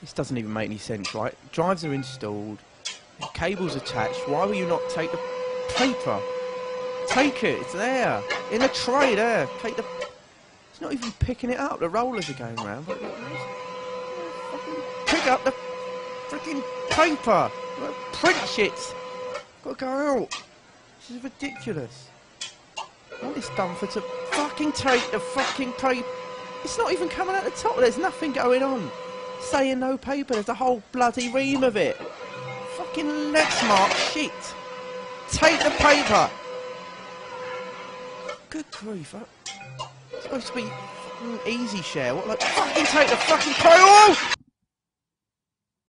This doesn't even make any sense, right? Drives are installed, cables attached. Why will you not take the paper? Take it. It's there in a tray. There. Take the. It's not even picking it up. The rollers are going round. Pick up the freaking paper. Print shit. Got to go out. This is ridiculous. I want this Dunford to fucking take the fucking paper. It's not even coming out the top. There's nothing going on. Saying no paper. There's a whole bloody ream of it. Fucking Lexmark shit. Take the paper. Good grief. It's supposed to be easy share. What, like, fucking take the fucking paper. Oh!